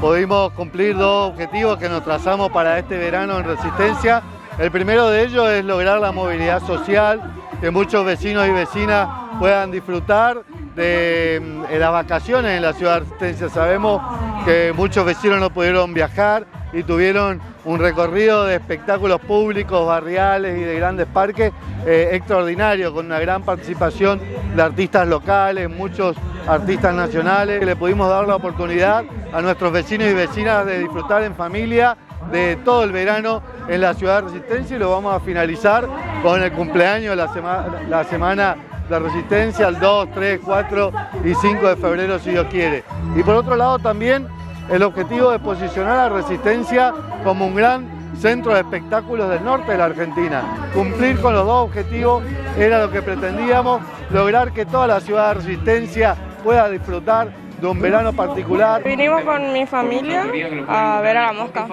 pudimos cumplir dos objetivos que nos trazamos para este verano en Resistencia. El primero de ellos es lograr la movilidad social, que muchos vecinos y vecinas puedan disfrutar de, de las vacaciones en la ciudad de Resistencia. Sabemos que muchos vecinos no pudieron viajar y tuvieron un recorrido de espectáculos públicos, barriales y de grandes parques eh, extraordinario, con una gran participación de artistas locales, muchos artistas nacionales. Le pudimos dar la oportunidad a nuestros vecinos y vecinas de disfrutar en familia de todo el verano en la ciudad de Resistencia y lo vamos a finalizar con el cumpleaños la, semana la semana de Resistencia el 2, 3, 4 y 5 de febrero si Dios quiere. Y por otro lado también el objetivo de posicionar a Resistencia como un gran centro de espectáculos del norte de la Argentina. Cumplir con los dos objetivos era lo que pretendíamos, lograr que toda la ciudad de Resistencia pueda disfrutar de un verano particular. Vinimos con mi familia a ver a la mosca,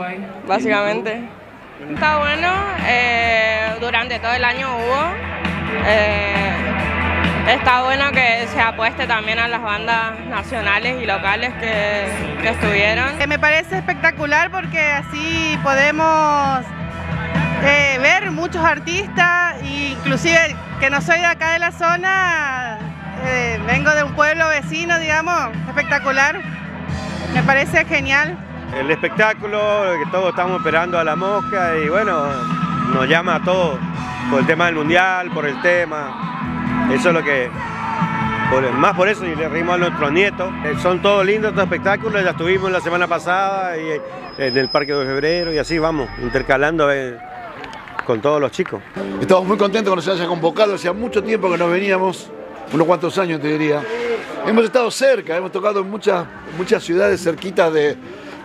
básicamente. Está bueno, eh, durante todo el año hubo. Eh, Está bueno que se apueste también a las bandas nacionales y locales que, que estuvieron. Me parece espectacular porque así podemos eh, ver muchos artistas, inclusive que no soy de acá de la zona, eh, vengo de un pueblo vecino, digamos, espectacular. Me parece genial. El espectáculo, que todos estamos esperando a la mosca y bueno, nos llama a todos por el tema del mundial, por el tema. Eso es lo que, más por eso y le rimos a nuestros nietos. Eh, son todos lindos estos espectáculos, ya estuvimos la semana pasada y, eh, en el Parque de Febrero y así vamos, intercalando eh, con todos los chicos. Estamos muy contentos que nos haya convocado, hacía mucho tiempo que nos veníamos, unos cuantos años te diría. Hemos estado cerca, hemos tocado en muchas, muchas ciudades cerquitas de,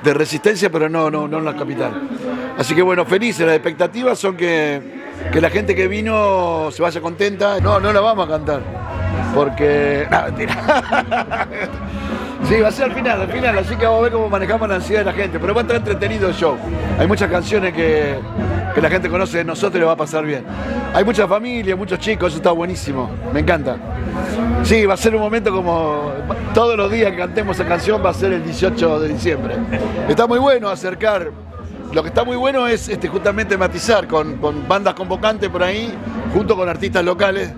de Resistencia, pero no, no, no en la capital. Así que bueno, felices, las expectativas son que que la gente que vino se vaya contenta. No, no la vamos a cantar. Porque. No, mentira. Sí, va a ser al final, al final, así que vamos a ver cómo manejamos la ansiedad de la gente. Pero va a estar entretenido el show. Hay muchas canciones que, que la gente conoce de nosotros y le va a pasar bien. Hay mucha familia, muchos chicos, eso está buenísimo. Me encanta. Sí, va a ser un momento como todos los días que cantemos esa canción va a ser el 18 de diciembre. Está muy bueno acercar lo que está muy bueno es este, justamente matizar con, bandas convocantes por ahí, junto con artistas locales,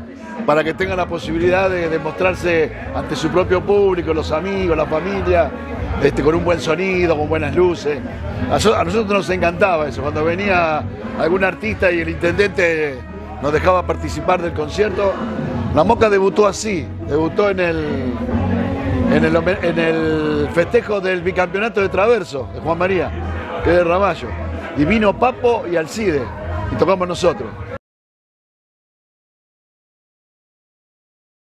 para que tengan la posibilidad de, demostrarse ante su propio público, los amigos, la familia, este, con un buen sonido, con buenas luces. A, nosotros nos encantaba eso, cuando venía algún artista y el intendente nos dejaba participar del concierto. La Moca debutó así, debutó en el festejo del bicampeonato de Traverso, de Juan María que de Ramallo. Y vino Papo y Alcide, y tocamos nosotros.